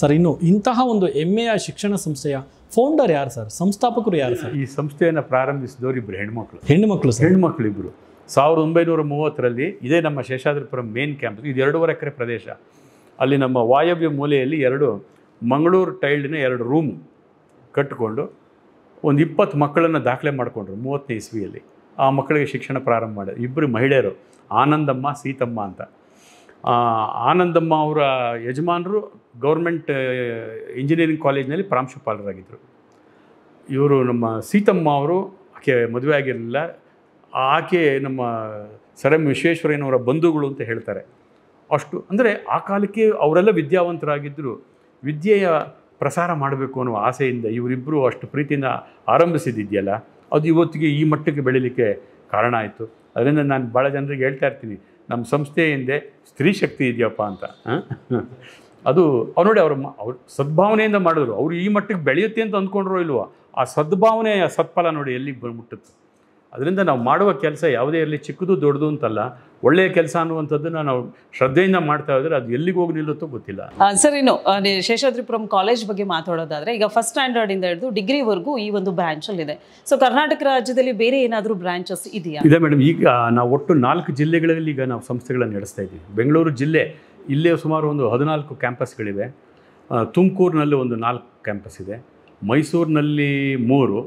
Sir ಇನ್ನು ಇಂತಹ ಒಂದು ಹೆಮ್ಮೆಯ ಶಿಕ್ಷಣ ಸಂಸ್ಥೆಯ ಫೌಂಡರ್ ಯಾರು ಸರ್? ಸಂಸ್ಥಾಪಕರು ಯಾರು ಸರ್? ಈ ಸಂಸ್ಥೆಯನ್ನು ಪ್ರಾರಂಭಿಸಿದವರು ಇಬ್ಬರು ಹೆಣ್ಮಕ್ಳು. ಹೆಣ್ಮಕ್ಳು ಹೆಣ್ಮಕ್ಳು ಹೆಣ್ಮಕ್ಳಿಬ್ಬರು ಸಾವಿರದ ಒಂಬೈನೂರ ಮೂವತ್ತರಲ್ಲಿ ಇದೇ ನಮ್ಮ ಶೇಷಾದ್ರಿಪುರ ಮೇನ್ ಕ್ಯಾಂಪಸ್ ಇದು ಎರಡೂವರೆ ಎಕರೆ ಪ್ರದೇಶ. ಅಲ್ಲಿ ನಮ್ಮ ವಾಯವ್ಯ ಮೂಲೆಯಲ್ಲಿ ಎರಡು ಮಂಗಳೂರು ಟೈಲ್ಡ್ನ ಎರಡು ರೂಮ್ ಕಟ್ಟಿಕೊಂಡು ಒಂದು ಇಪ್ಪತ್ತು ಮಕ್ಕಳನ್ನು ದಾಖಲೆ ಮಾಡಿಕೊಂಡ್ರು ಮೂವತ್ತನೇ ಇಸ್ವಿಯಲ್ಲಿ. ಆ ಮಕ್ಕಳಿಗೆ ಶಿಕ್ಷಣ ಪ್ರಾರಂಭ ಮಾಡಿದ್ರು. ಇಬ್ಬರು ಮಹಿಳೆಯರು ಆನಂದಮ್ಮ ಸೀತಮ್ಮ ಅಂತ. ಆನಂದಮ್ಮ ಅವರ ಯಜಮಾನರು ಗೌರ್ಮೆಂಟ್ ಇಂಜಿನಿಯರಿಂಗ್ ಕಾಲೇಜ್ನಲ್ಲಿ ಪ್ರಾಂಶುಪಾಲರಾಗಿದ್ದರು ಇವರು ನಮ್ಮ ಸೀತಮ್ಮ ಅವರು, ಆಕೆ ಮದುವೆ ಆಗಿರಲಿಲ್ಲ. ಆಕೆ ನಮ್ಮ ಸರ್ ಎಂ ವಿಶ್ವೇಶ್ವರಯ್ಯನವರ ಬಂಧುಗಳು ಅಂತ ಹೇಳ್ತಾರೆ. ಅಷ್ಟು, ಅಂದರೆ ಆ ಕಾಲಕ್ಕೆ ಅವರೆಲ್ಲ ವಿದ್ಯಾವಂತರಾಗಿದ್ದರು ವಿದ್ಯೆಯ ಪ್ರಸಾರ ಮಾಡಬೇಕು ಅನ್ನೋ ಆಸೆಯಿಂದ ಇವರಿಬ್ಬರು ಅಷ್ಟು ಪ್ರೀತಿಯಿಂದ ಆರಂಭಿಸಿದ್ದಿದೆಯಲ್ಲ, ಅದು ಇವತ್ತಿಗೆ ಈ ಮಟ್ಟಕ್ಕೆ ಬೆಳೀಲಿಕ್ಕೆ ಕಾರಣ ಆಯಿತು. ಅದರಿಂದ ನಾನು ಭಾಳ ಜನರಿಗೆ ಹೇಳ್ತಾ ಇರ್ತೀನಿ ನಮ್ಮ ಸಂಸ್ಥೆ ಹಿಂದೆ ಸ್ತ್ರೀ ಶಕ್ತಿ ಇದೆಯಪ್ಪ ಅಂತ. ಅದು ಅವ್ರು ನೋಡಿ ಅವರು ಅವ್ರು ಸದ್ಭಾವನೆಯಿಂದ ಮಾಡಿದ್ರು. ಅವರು ಈ ಮಟ್ಟಿಗೆ ಬೆಳೆಯುತ್ತೆ ಅಂತ ಅಂದ್ಕೊಂಡ್ರೋ ಇಲ್ವೋ? ಆ ಸದ್ಭಾವನೆಯ ಸತ್ಫಲ ನೋಡಿ ಎಲ್ಲಿಗೆ ಬಂದ್ಬಿಟ್ಟುತ್ತೆ ಅದರಿಂದ ನಾವು ಮಾಡುವ ಕೆಲಸ ಯಾವುದೇ ಇರಲಿ ಚಿಕ್ಕದು ದೊಡ್ಡದು ಅಂತಲ್ಲ ಒಳ್ಳೆಯ ಕೆಲಸ ಅನ್ನುವಂಥದ್ದನ್ನು ನಾವು ಶ್ರದ್ಧೆಯಿಂದ ಮಾಡ್ತಾ ಇದ್ರೆ ಅದು ಎಲ್ಲಿಗೆ ಹೋಗಿ ನಿಲ್ಲುತ್ತೋ ಗೊತ್ತಿಲ್ಲ. ಸರ್ ಇನ್ನು ಶೇಷಾದ್ರಿಪುರಂ ಕಾಲೇಜ್ ಬಗ್ಗೆ ಮಾತಾಡೋದಾದ್ರೆ ಈಗ ಫಸ್ಟ್ ಸ್ಟ್ಯಾಂಡರ್ಡ್ ಇಂದ ಹಿಡಿದು ಡಿಗ್ರಿವರೆಗೂ ಈ ಒಂದು ಇದೆ ಸೊ ಕರ್ನಾಟಕ ರಾಜ್ಯದಲ್ಲಿ ಬೇರೆ ಏನಾದರೂ ಬ್ರಾಂಚಸ್ ಇದೆಯಾ? ಇದೆ ಮೇಡಮ್ ಈಗ ನಾವು ಒಟ್ಟು ನಾಲ್ಕು ಜಿಲ್ಲೆಗಳಲ್ಲಿ ಈಗ ನಾವು ಸಂಸ್ಥೆಗಳನ್ನು ನಡೆಸ್ತಾ ಇದ್ದೀವಿ. ಬೆಂಗಳೂರು ಜಿಲ್ಲೆ ಇಲ್ಲೇ ಸುಮಾರು ಒಂದು ಹದಿನಾಲ್ಕು ಕ್ಯಾಂಪಸ್ಗಳಿವೆ ತುಮಕೂರಿನಲ್ಲಿ ಒಂದು ನಾಲ್ಕು ಕ್ಯಾಂಪಸ್ ಇದೆ. ಮೈಸೂರಿನಲ್ಲಿ ಮೂರು.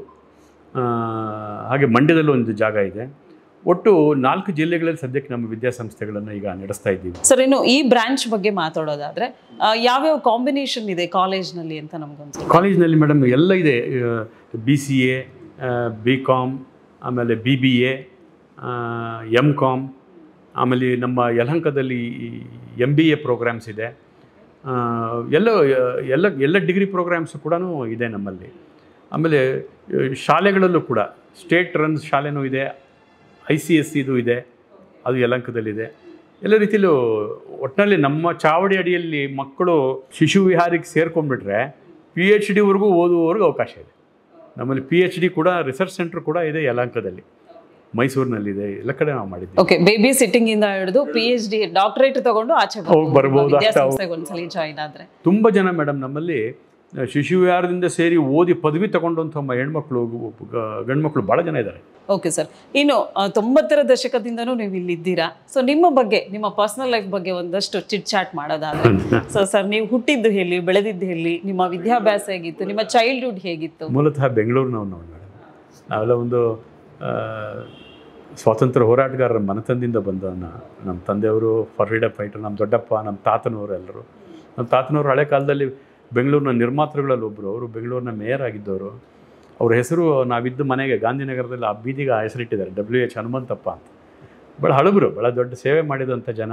ಹಾಗೆ ಮಂಡ್ಯದಲ್ಲೂ ಒಂದು ಜಾಗ ಇದೆ. ಒಟ್ಟು ನಾಲ್ಕು ಜಿಲ್ಲೆಗಳಲ್ಲಿ ಸದ್ಯಕ್ಕೆ ನಮ್ಮ ವಿದ್ಯಾಸಂಸ್ಥೆಗಳನ್ನು ಈಗ ನಡೆಸ್ತಾ ಇದ್ದೀವಿ. ಸರ್ ಇನ್ನು ಈ ಬ್ರಾಂಚ್ ಬಗ್ಗೆ ಮಾತಾಡೋದಾದ್ರೆ ಯಾವ್ಯಾವ ಕಾಂಬಿನೇಷನ್ ಇದೆ ಕಾಲೇಜ್ನಲ್ಲಿ ಅಂತ ನಮಗೊಂದು ಕಾಲೇಜ್ನಲ್ಲಿ ಮೇಡಮ್ ಎಲ್ಲ ಇದೆ. B C A B com ಆಮೇಲೆ B B A M com ಆಮೇಲೆ ನಮ್ಮ ಯಲಹಂಕದಲ್ಲಿ ಎಂ ಬಿ ಎ ಪ್ರೋಗ್ರಾಮ್ಸ್ ಇದೆ. ಎಲ್ಲ ಎಲ್ಲ ಎಲ್ಲ ಡಿಗ್ರಿ ಪ್ರೋಗ್ರಾಮ್ಸ್ ಕೂಡ ಇದೆ ನಮ್ಮಲ್ಲಿ. ಆಮೇಲೆ ಶಾಲೆಗಳಲ್ಲೂ ಕೂಡ ಸ್ಟೇಟ್ ರನ್ಸ್ ಶಾಲೆನೂ ಇದೆ ಐ ಸಿ ಎಸ್ ಸಿದು ಇದೆ ಅದು ಯಲಂಕದಲ್ಲಿದೆ. ಎಲ್ಲ ರೀತಿಯಲ್ಲೂ ಒಟ್ಟಿನಲ್ಲಿ ನಮ್ಮ ಚಾವಡಿ ಅಡಿಯಲ್ಲಿ ಮಕ್ಕಳು ಶಿಶು ವಿಹಾರಿಗೆ ಸೇರ್ಕೊಂಡ್ಬಿಟ್ರೆ ಪಿ ಎಚ್ ಡಿವರೆಗೂ ಓದುವವರೆಗೂ ಅವಕಾಶ ಇದೆ. ನಮ್ಮಲ್ಲಿ ಪಿ ಎಚ್ ಡಿ ಕೂಡ ರಿಸರ್ಚ್ ಸೆಂಟರ್ ಕೂಡ ಇದೆ ಯಲಂಕದಲ್ಲಿ. ಮೈಸೂರಿನಲ್ಲಿದೆ ಎಲ್ಲ ಕಡೆ ನಾವು ಮಾಡಿದ್ದೀವಿ. ಓಕೆ ಬೇಬಿ ಸಿಟ್ಟಿಂಗ್ ಇಂದ ಹಿಡಿದು ಪಿ ಎಚ್ ಡಿ ಡಾಕ್ಟರೇಟ್ ತಗೊಂಡು ಆಚೆ ಹೋಗಿ ಬರ್ಬೋದು, ಜಾಯಿನ್ ಆದ್ರೆ. ತುಂಬ ಜನ ಮೇಡಮ್ ನಮ್ಮಲ್ಲಿ ಆ, ಶಿಶು ವಿಹಾರದಿಂದ ಸೇರಿ ಓದಿ ಪದವಿ ತಗೊಂಡಂಥ ಮ- ಹೆಣ್ಮಕ್ಳು ಗಂಡ್ಮಕ್ಳು ಭಾಳ ಜನ ಇದ್ದಾರೆ. ಓಕೆ ಸರ್ ಇನ್ನು ತೊಂಬತ್ತರ ದಶಕದಿಂದನೂ ನೀವು ಇಲ್ಲಿದ್ದೀರಾ? ಸೊ ನಿಮ್ಮ ಬಗ್ಗೆ ನಿಮ್ಮ ಪರ್ಸನಲ್ ಲೈಫ್ ಬಗ್ಗೆ ಒಂದಷ್ಟು ಚಿಟ್ ಚಾಟ್ ಮಾಡೋದಾದ್ರೆ. ಸೊ ಸರ್ ನೀವು ಹುಟ್ಟಿದ್ದು ಎಲ್ಲಿ ಬೆಳೆದಿದ್ದು ಎಲ್ಲಿ ನಿಮ್ಮ ವಿದ್ಯಾಭ್ಯಾಸ ಹೇಗಿತ್ತು ನಿಮ್ಮ ಚೈಲ್ಡ್ಹುಡ್ ಹೇಗಿತ್ತು? ಮೂಲತಃ ಬೆಂಗಳೂರಿನವ್ರು ನೋಡಿ ಮೇಡಮ್. ನಾವೆಲ್ಲ ಒಂದು ಸ್ವಾತಂತ್ರ್ಯ ಹೋರಾಟಗಾರರ ಮನತಂದಿಂದ ಬಂದವನ್ನ ನಮ್ಮ ತಂದೆಯವರು ಫ್ರೀಡಮ್ ಫೈಟರ್ ನಮ್ಮ ದೊಡ್ಡಪ್ಪ ನಮ್ಮ ತಾತನವರು ಎಲ್ಲರೂ. ನಮ್ಮ ತಾತನವರು ಹಳೆ ಕಾಲದಲ್ಲಿ ಬೆಂಗಳೂರಿನ ನಿರ್ಮಾತೃಗಳಲ್ಲಿ ಒಬ್ಬರು ಅವರು ಬೆಂಗಳೂರಿನ ಮೇಯರ್ ಆಗಿದ್ದವರು. ಅವ್ರ ಹೆಸರು ನಾವಿದ್ದ ಮನೆಗೆ, ಗಾಂಧಿನಗರದಲ್ಲಿ ಆ ಬೀದಿಗೆ ಹೆಸರಿಟ್ಟಿದ್ದಾರೆ ಡಬ್ಲ್ಯೂ ಎಚ್ ಹನುಮಂತಪ್ಪ ಅಂತ. ಭಾಳ ಹಳಬರು ಭಾಳ ದೊಡ್ಡ ಸೇವೆ ಮಾಡಿದಂಥ ಜನ.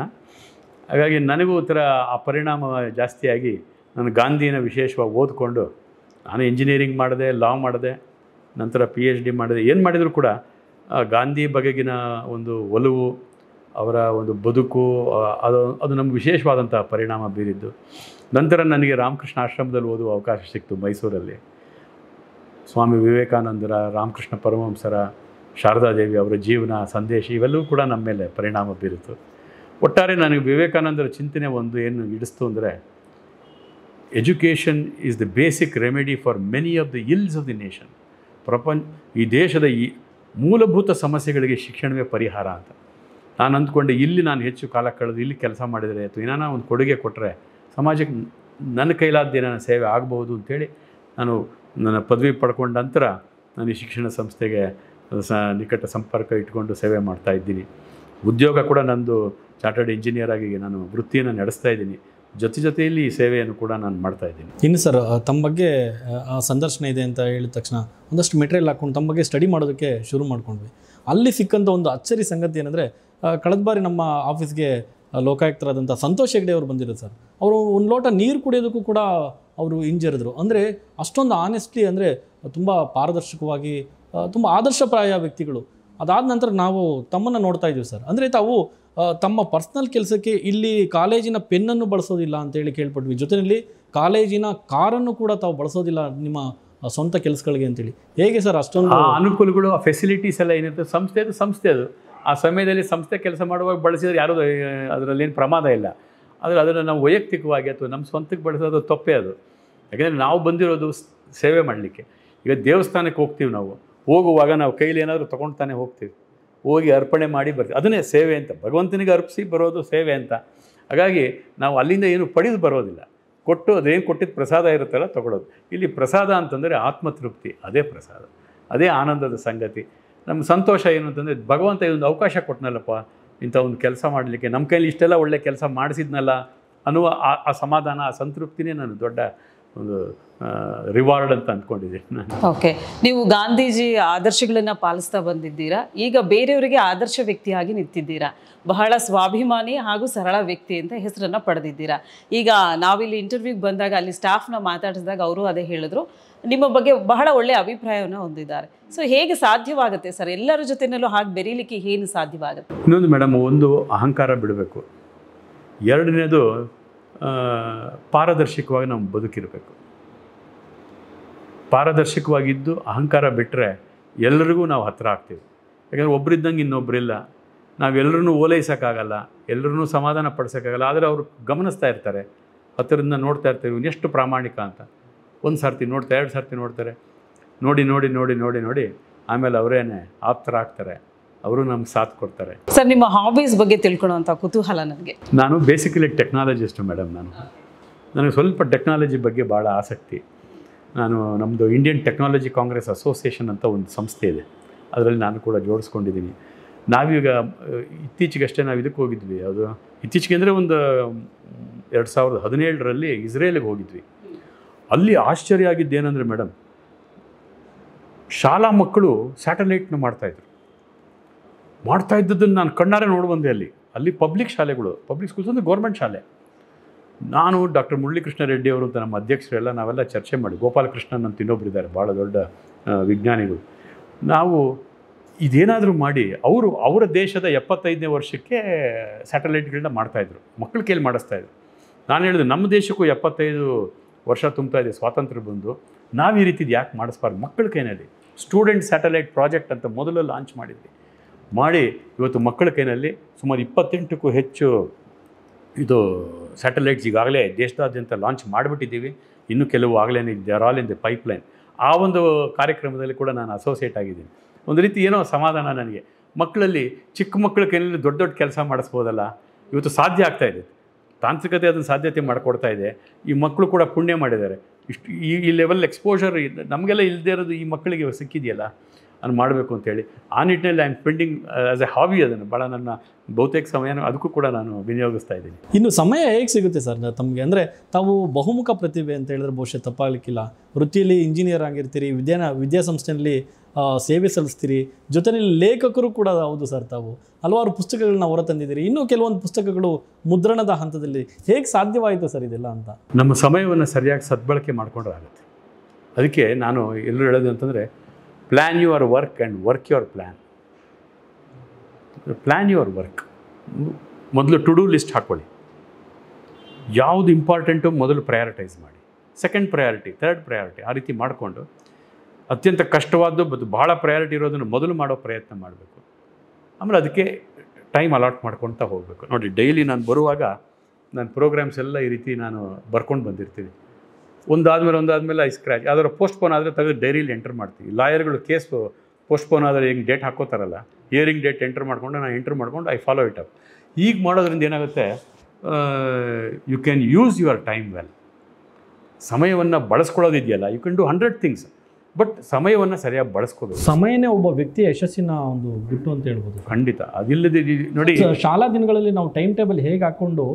ಹಾಗಾಗಿ ನನಗೂ ಒಂಥರ ಆ ಪರಿಣಾಮ ಜಾಸ್ತಿಯಾಗಿ ನಾನು ಗಾಂಧಿನ ವಿಶೇಷವಾಗಿ ಓದ್ಕೊಂಡು, ನಾನು ಇಂಜಿನಿಯರಿಂಗ್ ಮಾಡಿದೆ ಲಾ ಮಾಡಿದೆ, ನಂತರ ಪಿ ಎಚ್ ಡಿ ಮಾಡಿದೆ, ಏನು ಮಾಡಿದರೂ ಕೂಡ ಗಾಂಧಿ ಬಗೆಗಿನ ಒಂದು ಒಲವು ಅವರ ಒಂದು ಬದುಕು ಅದು ಅದು ನಮ್ಗೆ ವಿಶೇಷವಾದಂಥ ಪರಿಣಾಮ ಬೀರಿದ್ದು. ನಂತರ ನನಗೆ ರಾಮಕೃಷ್ಣ ಆಶ್ರಮದಲ್ಲಿ ಓದುವ ಅವಕಾಶ ಸಿಕ್ತು ಮೈಸೂರಲ್ಲಿ. ಸ್ವಾಮಿ ವಿವೇಕಾನಂದರ, ರಾಮಕೃಷ್ಣ ಪರಮಹಂಸರ ಶಾರದಾದೇವಿ ಅವರ ಜೀವನ, ಸಂದೇಶ ಇವೆಲ್ಲವೂ ಕೂಡ ನಮ್ಮ ಮೇಲೆ ಪರಿಣಾಮ ಬೀರಿತು. ಒಟ್ಟಾರೆ ನನಗೆ ವಿವೇಕಾನಂದರ ಚಿಂತನೆ ಒಂದು ಏನು ಇಡಿಸ್ತು ಅಂದರೆ, education is the basic remedy for many of the ills of the nation. ಪ್ರಪಂಚ, ಈ ದೇಶದ ಈ ಮೂಲಭೂತ ಸಮಸ್ಯೆಗಳಿಗೆ ಶಿಕ್ಷಣವೇ ಪರಿಹಾರ ಅಂತ. ನಾನು ಅಂದ್ಕೊಂಡೆ, ಇಲ್ಲಿ ನಾನು ಹೆಚ್ಚು ಕಾಲ ಕಳೆದು, ಇಲ್ಲಿ ಕೆಲಸ ಮಾಡಿದರೆ ಅಥವಾ ಏನಾನ ಒಂದು ಕೊಡುಗೆ ಕೊಟ್ಟರೆ ಸಮಾಜಕ್ಕೆ ನನ್ನ ಕೈಲಾದ ಏನಾನ ಸೇವೆ ಆಗಬಹುದು ಅಂತೇಳಿ ನಾನು ನನ್ನ ಪದವಿ ಪಡ್ಕೊಂಡ ನಂತರ ನಾನು ಈ ಶಿಕ್ಷಣ ಸಂಸ್ಥೆಗೆ ಸ ನಿಕಟ ಸಂಪರ್ಕ ಇಟ್ಕೊಂಡು ಸೇವೆ ಮಾಡ್ತಾ ಇದ್ದೀನಿ. ಉದ್ಯೋಗ ಕೂಡ ನಂದು ಚಾರ್ಟರ್ಡ್ ಇಂಜಿನಿಯರ್ ಆಗಿ ನಾನು ವೃತ್ತಿಯನ್ನು ನಡೆಸ್ತಾ ಇದ್ದೀನಿ. ಜೊತೆ ಜೊತೆಯಲ್ಲಿ ಈ ಸೇವೆಯನ್ನು ಕೂಡ ನಾನು ಮಾಡ್ತಾ ಇದ್ದೀನಿ. ಇನ್ನು ಸರ್ ತಮ್ಮ ಬಗ್ಗೆ, ಆ ಸಂದರ್ಶನ ಇದೆ ಅಂತ ಹೇಳಿದ ತಕ್ಷಣ ಒಂದಷ್ಟು ಮೆಟೀರಿಯಲ್ ಹಾಕ್ಕೊಂಡು ತಮ್ಮ ಬಗ್ಗೆ ಸ್ಟಡಿ ಮಾಡೋದಕ್ಕೆ ಶುರು ಮಾಡ್ಕೊಂಡ್ವಿ. ಅಲ್ಲಿ ಸಿಕ್ಕಂಥ ಒಂದು ಅಚ್ಚರಿ ಸಂಗತಿ ಏನಂದರೆ ಕಳೆದ ಬಾರಿ ನಮ್ಮ ಆಫೀಸ್ಗೆ ಲೋಕಾಯುಕ್ತರಾದಂಥ ಸಂತೋಷ್ ಹೆಗ್ಡೆ ಅವರು ಬಂದಿರೋದು ಸರ್. ಅವರು ಒಂದು ಲೋಟ ನೀರು ಕುಡಿಯೋದಕ್ಕೂ ಕೂಡ ಅವರು ಹಿಂಜರಿದ್ರು. ಅಂದರೆ ಅಷ್ಟೊಂದು ಆನೆಸ್ಟ್ಲಿ ಅಂದರೆ ತುಂಬ ಪಾರದರ್ಶಕವಾಗಿ ತುಂಬ ಆದರ್ಶಪ್ರಾಯ ವ್ಯಕ್ತಿಗಳು. ಅದಾದ ನಂತರ ನಾವು ತಮ್ಮನ್ನು ನೋಡ್ತಾ ಇದ್ದೀವಿ ಸರ್. ಅಂದರೆ ತಾವು ತಮ್ಮ ಪರ್ಸ್ನಲ್ ಕೆಲಸಕ್ಕೆ ಇಲ್ಲಿ ಕಾಲೇಜಿನ ಪೆನ್ನನ್ನು ಬಳಸೋದಿಲ್ಲ ಅಂತೇಳಿ ಕೇಳ್ಪಟ್ವಿ. ಜೊತೆಯಲ್ಲಿ ಕಾಲೇಜಿನ ಕಾರನ್ನು ಕೂಡ ತಾವು ಬಳಸೋದಿಲ್ಲ ನಿಮ್ಮ ಸ್ವಂತ ಕೆಲಸಗಳಿಗೆ ಅಂತೇಳಿ. ಹೇಗೆ ಸರ್ ಅಷ್ಟೊಂದು ಅನುಕೂಲಗಳು ಫೆಸಿಲಿಟೀಸ್ ಎಲ್ಲ ಏನಿರುತ್ತೆ ಸಂಸ್ಥೆ ಅದು ಸಂಸ್ಥೆ ಅದು. ಆ ಸಮಯದಲ್ಲಿ ಸಂಸ್ಥೆ ಕೆಲಸ ಮಾಡುವಾಗ ಬಳಸಿದ್ರೆ ಯಾರೂ ಅದರಲ್ಲೇನು ಪ್ರಮಾದ ಇಲ್ಲ. ಆದರೆ ಅದನ್ನು ನಾವು ವೈಯಕ್ತಿಕವಾಗಿ ಅಥವಾ ನಮ್ಮ ಸ್ವಂತಕ್ಕೆ ಬಳಸೋದು ತಪ್ಪೇ ಅದು. ಯಾಕೆಂದರೆ ನಾವು ಬಂದಿರೋದು ಸೇವೆ ಮಾಡಲಿಕ್ಕೆ. ಈಗ ದೇವಸ್ಥಾನಕ್ಕೆ ಹೋಗ್ತೀವಿ ನಾವು. ಹೋಗುವಾಗ ನಾವು ಕೈಲಿ ಏನಾದರೂ ತೊಗೊಂಡು ತಾನೇ ಹೋಗ್ತೀವಿ. ಹೋಗಿ ಅರ್ಪಣೆ ಮಾಡಿ ಬರ್ತೀವಿ. ಅದನ್ನೇ ಸೇವೆ ಅಂತ. ಭಗವಂತನಿಗೆ ಅರ್ಪಿಸಿ ಬರೋದು ಸೇವೆ ಅಂತ. ಹಾಗಾಗಿ ನಾವು ಅಲ್ಲಿಂದ ಏನು ಪಡೆದು ಬರೋದಿಲ್ಲ. ಕೊಟ್ಟು ಅದೇನು ಕೊಟ್ಟಿದ್ದು ಪ್ರಸಾದ ಇರುತ್ತಲ್ಲ ತಗೊಳ್ಳೋದು ಇಲ್ಲಿ ಪ್ರಸಾದ ಅಂತಂದರೆ ಆತ್ಮತೃಪ್ತಿ. ಅದೇ ಪ್ರಸಾದ. ಅದೇ ಆನಂದದ ಸಂಗತಿ. ನಮ್ಮ ಸಂತೋಷ ಏನು ಅಂತಂದರೆ, ಭಗವಂತ ಇದೊಂದು ಅವಕಾಶ ಕೊಟ್ಟನಲ್ಲಪ್ಪ ಇಂಥ ಒಂದು ಕೆಲಸ ಮಾಡಲಿಕ್ಕೆ. ನಮ್ಮ ಕೈಲಿ ಇಷ್ಟೆಲ್ಲ ಒಳ್ಳೆ ಕೆಲಸ ಮಾಡಿಸಿದ್ನಲ್ಲ ಅನ್ನುವ ಆ ಆ ಸಮಾಧಾನ, ಆ ಸಂತೃಪ್ತಿನೇ ನಾನು ದೊಡ್ಡ ಒಂದು ರಿವಾರ್ಡ್ ಅಂತ ಅಂದ್ಕೊಂಡಿದ್ದೀನಿ ಓಕೆ. ನೀವು ಗಾಂಧೀಜಿ ಆದರ್ಶಗಳನ್ನ ಪಾಲಿಸ್ತಾ ಬಂದಿದ್ದೀರಾ. ಈಗ ಬೇರೆಯವರಿಗೆ ಆದರ್ಶ ವ್ಯಕ್ತಿಯಾಗಿ ನಿಂತಿದ್ದೀರಾ. ಬಹಳ ಸ್ವಾಭಿಮಾನಿ ಹಾಗೂ ಸರಳ ವ್ಯಕ್ತಿ ಅಂತ ಹೆಸರನ್ನ ಪಡೆದಿದ್ದೀರಾ. ಈಗ ನಾವಿಲ್ಲಿ ಇಂಟರ್ವ್ಯೂಗೆ ಬಂದಾಗ, ಅಲ್ಲಿ ಸ್ಟಾಫ್ನ ಮಾತಾಡಿಸಿದಾಗ ಅವರು ಅದೇ ಹೇಳಿದ್ರು. ನಿಮ್ಮ ಬಗ್ಗೆ ಬಹಳ ಒಳ್ಳೆಯ ಅಭಿಪ್ರಾಯವನ್ನು ಹೊಂದಿದ್ದಾರೆ. ಸೊ ಹೇಗೆ ಸಾಧ್ಯವಾಗುತ್ತೆ ಸರ್? ಎಲ್ಲರ ಜೊತೆನಲ್ಲೂ ಹಾಗೆ ಬೆರೀಲಿಕ್ಕೆ ಏನು ಸಾಧ್ಯವಾಗುತ್ತೆ? ಇನ್ನೊಂದು ಮೇಡಮ್, ಒಂದು ಅಹಂಕಾರ ಬಿಡಬೇಕು. ಎರಡನೇದು ಪಾರದರ್ಶಕವಾಗಿ ನಾವು ಬದುಕಿರಬೇಕು. ಪಾರದರ್ಶಕವಾಗಿದ್ದು ಅಹಂಕಾರ ಬಿಟ್ಟರೆ ಎಲ್ಲರಿಗೂ ನಾವು ಹತ್ತಿರ ಆಗ್ತೀವಿ. ಯಾಕಂದರೆ ಒಬ್ಬರಿದ್ದಂಗೆ ಇನ್ನೊಬ್ಬರಿಲ್ಲ ನಾವೆಲ್ಲರನ್ನೂ ಓಲೈಸೋಕ್ಕಾಗಲ್ಲ. ಎಲ್ಲರನ್ನೂ ಸಮಾಧಾನ ಪಡಿಸೋಕ್ಕಾಗಲ್ಲ ಆದರೆ ಅವರು ಗಮನಿಸ್ತಾ ಇರ್ತಾರೆ. ಹತ್ತಿರದಿಂದ ನೋಡ್ತಾ ಇರ್ತಾರೆ ಇವನ್ನೆಷ್ಟು ಪ್ರಾಮಾಣಿಕ ಅಂತ. ಒಂದು ಸರ್ತಿ ನೋಡ್ತಾರೆ ಎರಡು ಸರ್ತಿ ನೋಡ್ತಾರೆ. ನೋಡಿ ನೋಡಿ ನೋಡಿ ನೋಡಿ ನೋಡಿ ಆಮೇಲೆ ಅವರೇನೆ ಆಪ್ತರಾಗ್ತಾರೆ. ಅವರು ನಮ್ಗೆ ಸಾಥ್ ಕೊಡ್ತಾರೆ. ಸರ್ ನಿಮ್ಮ ಹಾಬೀಸ್ ಬಗ್ಗೆ ತಿಳ್ಕೊಳ್ಳೋಂಥ ಕುತೂಹಲ ನನಗೆ. ನಾನು ಬೇಸಿಕಲಿ ಟೆಕ್ನಾಲಜಿಸ್ಟು ಮೇಡಮ್ ನಾನು. ನನಗೆ ಸ್ವಲ್ಪ ಟೆಕ್ನಾಲಜಿ ಬಗ್ಗೆ ಭಾಳ ಆಸಕ್ತಿ. ನಾನು ನಮ್ಮದು ಇಂಡಿಯನ್ ಟೆಕ್ನಾಲಜಿ ಕಾಂಗ್ರೆಸ್ ಅಸೋಸಿಯೇಷನ್ ಅಂತ ಒಂದು ಸಂಸ್ಥೆ ಇದೆ. ಅದರಲ್ಲಿ ನಾನು ಕೂಡ ಜೋಡಿಸ್ಕೊಂಡಿದ್ದೀನಿ. ನಾವೀಗ ಇತ್ತೀಚೆಗಷ್ಟೇ ನಾವು ಇದಕ್ಕೆ ಹೋಗಿದ್ವಿ. ಅದು ಇತ್ತೀಚೆಗೆ ಅಂದರೆ ಒಂದು ಎರಡು ಸಾವಿರದ ಹದಿನೇಳರಲ್ಲಿ ಇಸ್ರೇಲಿಗೆ ಹೋಗಿದ್ವಿ. ಅಲ್ಲಿ ಆಶ್ಚರ್ಯ ಆಗಿದ್ದು ಏನಂದರೆ ಮೇಡಮ್, ಶಾಲಾ ಮಕ್ಕಳು ಸ್ಯಾಟಲೈಟ್ನ ಮಾಡ್ತಾಯಿದ್ರು ಮಾಡ್ತಾ ಇದ್ದದ್ದನ್ನು ನಾನು ಕಣ್ಣಾರೆ ನೋಡಿ ಬಂದೆ ಅಲ್ಲಿ. ಅಲ್ಲಿ ಪಬ್ಲಿಕ್ ಶಾಲೆಗಳು, ಪಬ್ಲಿಕ್ ಸ್ಕೂಲ್ಸ್ ಅಂದರೆ ಗೌರ್ಮೆಂಟ್ ಶಾಲೆ. ನಾನು ಡಾಕ್ಟರ್ ಮುರಳೀಕೃಷ್ಣ ರೆಡ್ಡಿ ಅವರು ಅಂತ ನಮ್ಮ ಅಧ್ಯಕ್ಷರೆಲ್ಲ ನಾವೆಲ್ಲ ಚರ್ಚೆ ಮಾಡಿ, ಗೋಪಾಲಕೃಷ್ಣನ್ ಅಂತ ಇನ್ನೊಬ್ರು ಇದ್ದಾರೆ ಭಾಳ ದೊಡ್ಡ ವಿಜ್ಞಾನಿಗಳು. ನಾವು ಇದೇನಾದರೂ ಮಾಡಿ, ಅವರು, ಅವರ ದೇಶದ ಎಪ್ಪತ್ತೈದನೇ ವರ್ಷಕ್ಕೆ ಸ್ಯಾಟಲೈಟ್ಗಳನ್ನ ಮಾಡ್ತಾಯಿದ್ರು ಮಕ್ಕಳ ಕೈಲಿ ಮಾಡಿಸ್ತಾಯಿದ್ರು ನಾನು ಹೇಳಿದೆ, ನಮ್ಮ ದೇಶಕ್ಕೂ ಎಪ್ಪತ್ತೈದು ವರ್ಷ ತುಂಬ್ತಾ ಇದೆ, ಸ್ವಾತಂತ್ರ್ಯ ಬಂದು. ನಾವು ಈ ರೀತಿದು ಯಾಕೆ ಮಾಡಿಸ್ಬಾರ್ದು? ಮಕ್ಕಳ ಕೈನಲ್ಲಿ. ಸ್ಟೂಡೆಂಟ್ ಸ್ಯಾಟಲೈಟ್ ಪ್ರಾಜೆಕ್ಟ್ ಅಂತ ಮೊದಲು ಲಾಂಚ್ ಮಾಡಿದ್ವಿ. ಮಾಡಿ ಇವತ್ತು ಮಕ್ಕಳ ಕೈನಲ್ಲಿ ಸುಮಾರು ಇಪ್ಪತ್ತೆಂಟಕ್ಕೂ ಹೆಚ್ಚು ಇದು ಸ್ಯಾಟಲೈಟ್ಸ್ ಈಗಾಗಲೇ ದೇಶದಾದ್ಯಂತ ಲಾಂಚ್ ಮಾಡಿಬಿಟ್ಟಿದ್ದೀವಿ. ಇನ್ನು ಕೆಲವು ಆಗಲೇ they're all in the pipeline ಆ ಒಂದು ಕಾರ್ಯಕ್ರಮದಲ್ಲಿ ಕೂಡ ನಾನು ಅಸೋಸಿಯೇಟ್ ಆಗಿದ್ದೀನಿ. ಒಂದು ರೀತಿ ಏನೋ ಸಮಾಧಾನ ನನಗೆ. ಮಕ್ಕಳಲ್ಲಿ ಚಿಕ್ಕ ಮಕ್ಕಳ ಕೈನಲ್ಲಿ ದೊಡ್ಡ ದೊಡ್ಡ ಕೆಲಸ ಮಾಡಿಸ್ಬೋದಲ್ಲ? ಇವತ್ತು ಸಾಧ್ಯ ಆಗ್ತಾ ಇದೆ. ತಾಂತ್ರಿಕತೆ ಅದನ್ನು ಸಾಧ್ಯತೆ ಮಾಡಿಕೊಡ್ತಾ ಇದೆ. ಈ ಮಕ್ಕಳು ಕೂಡ ಪುಣ್ಯ ಮಾಡಿದ್ದಾರೆ. ಇಷ್ಟು ಈ ಈ ಲೆವೆಲ್ ಎಕ್ಸ್ಪೋಷರ್ ನಮಗೆಲ್ಲ ಇಲ್ಲದೇ ಇರೋದು ಈ ಮಕ್ಕಳಿಗೆ ಸಿಕ್ಕಿದೆಯಲ್ಲ? ನಾನು ಮಾಡಬೇಕು ಅಂತೇಳಿ ಆ ನಿಟ್ಟಿನಲ್ಲಿ I am spending as a hobby ಅದನ್ನು ಭಾಳ ನನ್ನ ಬಹುತೇಕ ಸಮಯ ಅದಕ್ಕೂ ಕೂಡ ನಾನು ವಿನಿಯೋಗಿಸ್ತಾ ಇದ್ದೀನಿ. ಇನ್ನು ಸಮಯ ಹೇಗೆ ಸಿಗುತ್ತೆ ಸರ್ ತಮಗೆ? ಅಂದರೆ ತಾವು ಬಹುಮುಖ ಪ್ರತಿಭೆ ಅಂತ ಹೇಳಿದ್ರೆ ಬಹುಶಃ ತಪ್ಪಾಗಲಿಕ್ಕಿಲ್ಲ. ವೃತ್ತಿಯಲ್ಲಿ ಇಂಜಿನಿಯರ್ ಆಗಿರ್ತೀರಿ ವಿದ್ಯಾನ ವಿದ್ಯಾಸಂಸ್ಥೆಯಲ್ಲಿ ಸೇವೆ ಸಲ್ಲಿಸ್ತೀರಿ ಜೊತೆಯಲ್ಲಿ ಲೇಖಕರು ಕೂಡ ಹೌದು ಸರ್ ತಾವು. ಹಲವಾರು ಪುಸ್ತಕಗಳನ್ನ ಹೊರತಂದಿದ್ದೀರಿ ಇನ್ನೂ ಕೆಲವೊಂದು ಪುಸ್ತಕಗಳು ಮುದ್ರಣದ ಹಂತದಲ್ಲಿ ಹೇಗೆ ಸಾಧ್ಯವಾಯಿತು ಸರ್ ಇದೆಲ್ಲ ಅಂತ? ನಮ್ಮ ಸಮಯವನ್ನು ಸರಿಯಾಗಿ ಸದ್ಬಳಕೆ ಮಾಡಿಕೊಂಡ್ರೆ ಆಗುತ್ತೆ. ಅದಕ್ಕೆ ನಾನು ಎಲ್ಲರೂ ಹೇಳೋದು ಅಂತಂದರೆ plan your work and work your plan plan your work ಮೊದಲು ಟು ಡೂ ಲಿಸ್ಟ್ ಹಾಕ್ಕೊಳ್ಳಿ ಯಾವುದು ಇಂಪಾರ್ಟೆಂಟು ಮೊದಲು ಪ್ರಯಾರಿಟೈಸ್ ಮಾಡಿ. ಸೆಕೆಂಡ್ ಪ್ರಯಾರಿಟಿ ಥರ್ಡ್ ಪ್ರಯಾರಿಟಿ ಆ ರೀತಿ ಮಾಡಿಕೊಂಡು ಅತ್ಯಂತ ಕಷ್ಟವಾದ್ದು ಮತ್ತು ಭಾಳ ಪ್ರಯಾರಿಟಿ ಇರೋದನ್ನು ಮೊದಲು ಮಾಡೋ ಪ್ರಯತ್ನ ಮಾಡಬೇಕು. ಆಮೇಲೆ ಅದಕ್ಕೆ ಟೈಮ್ ಅಲಾಟ್ ಮಾಡ್ಕೊಳ್ತಾ ಹೋಗಬೇಕು. ನೋಡಿ ಡೈಲಿ ನಾನು ಬರುವಾಗ ನನ್ನ ಪ್ರೋಗ್ರಾಮ್ಸ್ ಎಲ್ಲ ಈ ರೀತಿ ನಾನು ಬರ್ಕೊಂಡು ಬಂದಿರ್ತೀನಿ. ಒಂದಾದ್ಮೇಲೆ ಒಂದಾದಮೇಲೆ ಐ ಸ್ಕ್ರ್ಯಾಚ್. ಯಾವ್ದಾದ್ರು ಪೋಸ್ಟ್ಪೋನ್ ಆದರೆ ತೆಗೆದು ಡೈರಿಲಿ ಎಂಟರ್ ಮಾಡ್ತೀವಿ. ಲಾಯರ್ಗಳು ಕೇಸ್ ಪೋಸ್ಟ್ಪೋನ್ ಆದರೆ ಹೆಂಗೆ ಡೇಟ್ ಹಾಕೋತಾರಲ್ಲ ಹಿಯರಿಂಗ್ ಡೇಟ್ ಎಂಟರ್ ಮಾಡಿಕೊಂಡು ನಾನು ಎಂಟರ್ ಮಾಡ್ಕೊಂಡು ಐ ಫಾಲೋ ಇಟ್ ಅಪ್ ಈಗ ಮಾಡೋದ್ರಿಂದ ಏನಾಗುತ್ತೆ? You can use your time well ಸಮಯವನ್ನು ಬಳಸ್ಕೊಳ್ಳೋದಿದೆಯಲ್ಲ you can do hundred things but ಸಮಯವನ್ನು ಸರಿಯಾಗಿ ಬಳಸ್ಕೋಬೇಕು ಸಮಯನೇ ಒಬ್ಬ ವ್ಯಕ್ತಿಯ ಯಶಸ್ಸಿನ ಒಂದು ಗುಟ್ಟು ಅಂತ ಹೇಳ್ಬೋದು. ಖಂಡಿತ. ಅದಿಲ್ಲದೆ ನೋಡಿ ಶಾಲಾ ದಿನಗಳಲ್ಲಿ ನಾವು ಟೈಮ್ ಟೇಬಲ್ ಹೇಗೆ ಹಾಕೊಂಡು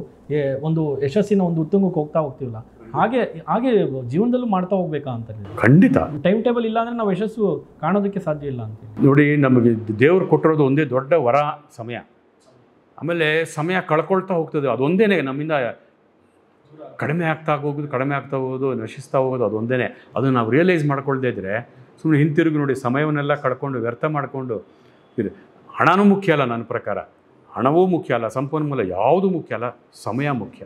ಒಂದು ಯಶಸ್ಸಿನ ಒಂದು ಉತ್ತುಂಗಕ್ಕೆ ಹೋಗ್ತಾ ಹೋಗ್ತೀವಲ್ಲ ಹಾಗೆ ಹಾಗೆ ಜೀವನದಲ್ಲೂ ಮಾಡ್ತಾ ಹೋಗ್ಬೇಕಾ ಅಂತ ಖಂಡಿತ. ಟೈಮ್ ಟೇಬಲ್ ಇಲ್ಲ ಅಂದ್ರೆ ನಾವು ಯಶಸ್ಸು ಕಾಣೋದಕ್ಕೆ ಸಾಧ್ಯ ಇಲ್ಲ ಅಂತ ನೋಡಿ ನಮಗೆ ದೇವ್ರು ಕೊಟ್ಟಿರೋದು ಒಂದೇ ದೊಡ್ಡ ವರ ಸಮಯ. ಆಮೇಲೆ ಸಮಯ ಕಳ್ಕೊಳ್ತಾ ಹೋಗ್ತದೆ. ಅದೊಂದೇನೆ ನಮ್ಮಿಂದ ಕಡಿಮೆ ಆಗ್ತಾ ಹೋಗೋದು ಕಡಿಮೆ ಆಗ್ತಾ ಹೋಗೋದು ನಶಿಸ್ತಾ ಹೋಗೋದು ಅದೊಂದೇ ಅದನ್ನು ನಾವು ರಿಯಲೈಸ್ ಮಾಡ್ಕೊಳ್ದೇ ಇದ್ದರೆ ಸುಮ್ಮನೆ ಹಿಂತಿರುಗಿ ನೋಡಿ ಸಮಯವನ್ನೆಲ್ಲ ಕಳ್ಕೊಂಡು ವ್ಯರ್ಥ ಮಾಡಿಕೊಂಡು ಇದು ಹಣನೂ ಮುಖ್ಯ ಅಲ್ಲ ನನ್ನ ಪ್ರಕಾರ. ಹಣವೂ ಮುಖ್ಯ ಅಲ್ಲ ಸಂಪನ್ಮೂಲ ಯಾವುದು ಮುಖ್ಯ ಅಲ್ಲ ಸಮಯ ಮುಖ್ಯ.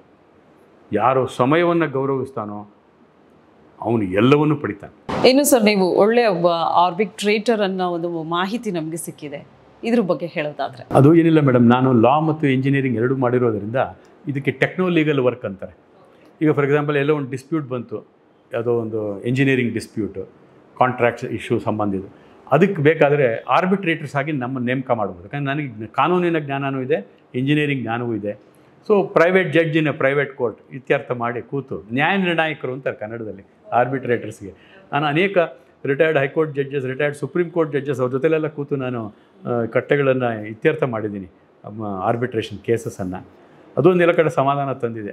ಯಾರು ಸಮಯವನ್ನು ಗೌರವಿಸ್ತಾನೋ ಅವನು ಎಲ್ಲವನ್ನು ಪಡಿತಾನೆ. ಏನು ಸರ್ ನೀವು ಒಳ್ಳೆ ಒಬ್ಬ ಆರ್ಬಿಟ್ರೇಟರ್ ಅನ್ನೋ ಒಂದು ಮಾಹಿತಿ ನಮಗೆ ಸಿಕ್ಕಿದೆ. ಇದ್ರ ಬಗ್ಗೆ ಹೇಳೋದಾದರೆ. ಅದು ಏನಿಲ್ಲ ಮೇಡಮ್ ನಾನು ಲಾ ಮತ್ತು ಇಂಜಿನಿಯರಿಂಗ್ ಎರಡೂ ಮಾಡಿರೋದರಿಂದ ಇದಕ್ಕೆ ಟೆಕ್ನೋ ಲೀಗಲ್ ವರ್ಕ್ ಅಂತಾರೆ. ಈಗ ಫಾರ್ ಎಕ್ಸಾಂಪಲ್ ಎಲ್ಲೋ ಒಂದು ಡಿಸ್ಪ್ಯೂಟ್ ಬಂತು. ಯಾವುದೋ ಒಂದು ಇಂಜಿನಿಯರಿಂಗ್ ಡಿಸ್ಪ್ಯೂಟು ಕಾಂಟ್ರಾಕ್ಟ್ ಇಶ್ಯೂ ಸಂಬಂಧಿತ. ಅದಕ್ಕೆ ಬೇಕಾದರೆ ಆರ್ಬಿಟ್ರೇಟರ್ಸ್ ಆಗಿ ನಮ್ಮ ನೇಮಕ ಮಾಡ್ಬೋದು. ಯಾಕಂದರೆ ನನಗೆ ಕಾನೂನಿನ ಜ್ಞಾನವೂ ಇದೆ ಇಂಜಿನಿಯರಿಂಗ್ ಜ್ಞಾನವೂ ಇದೆ. So private judge in private court ಇತ್ಯರ್ಥ ಮಾಡಿ ಕೂತು. ನ್ಯಾಯ ನಿರ್ಣಾಯಕರು ಅಂತಾರೆ ಕನ್ನಡದಲ್ಲಿ ಆರ್ಬಿಟ್ರೇಟರ್ಸ್ಗೆ ನಾನು ಅನೇಕ retired high court judges retired supreme court judges ಅವ್ರ ಜೊತೆಲೆಲ್ಲ ಕೂತು ನಾನು ಕಟ್ಟೆಗಳನ್ನು ಇತ್ಯರ್ಥ ಮಾಡಿದ್ದೀನಿ ಆರ್ಬಿಟ್ರೇಷನ್ ಕೇಸಸನ್ನು ಅದೊಂದು ಎಲ್ಲ ಕಡೆ ಸಮಾಧಾನ ತಂದಿದೆ.